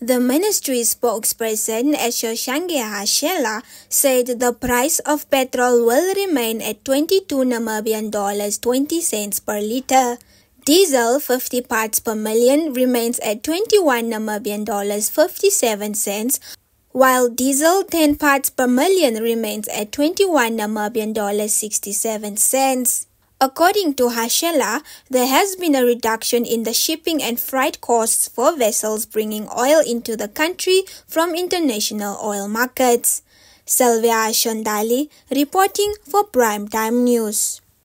The ministry spokesperson Eshoshange Hashela said the price of petrol will remain at 22 Namibian dollars 20 cents per litre. Diesel 50 parts per million remains at 21 Namibian dollars 57 cents, while diesel 10 parts per million remains at 21 Namibian dollars 67 cents. According to Hashela, there has been a reduction in the shipping and freight costs for vessels bringing oil into the country from international oil markets. Sylvia Hashondali reporting for Primetime News.